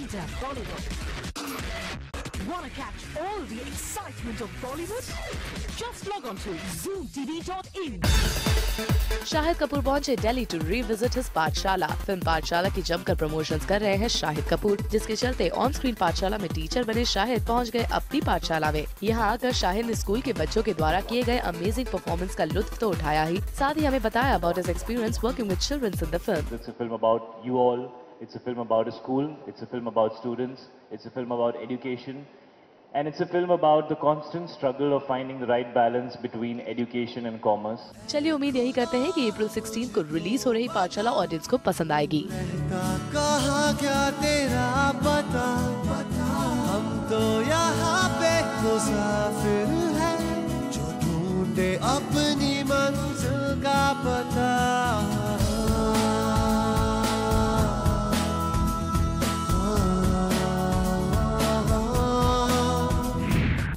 enter Bollywood. Wanna catch all the excitement of Bollywood? Just log on to zoomtv.in. Shahid Kapoor पहुँचे Delhi to revisit his Pathshala film Pathshala की जमकर promotions कर रहे हैं शाहिद कपूर जिसके चलते ऑन स्क्रीन पाठशाला में टीचर बने शाहिद पहुँच गए अपनी पाठशाला में यहाँ आकर शाहिद ने स्कूल के बच्चों के द्वारा किए गए अमेजिंग परफॉर्मेंस का लुत्फ तो उठाया ही साथ ही हमें बताया about his experience working with childrens in the film It's a film about a school, it's a film about students, it's a film about education, and it's a film about the constant struggle of finding the right balance between education and commerce. चलिए उम्मीद यही करते हैं कि अप्रैल 16 को release हो रही पाठशाला ऑडियंस को पसंद आएगी कहा क्या तेरा पता, पता हम तो यहाँ पे मुसाफिर हैं जो ढूंढे अपनी मंजिल का पता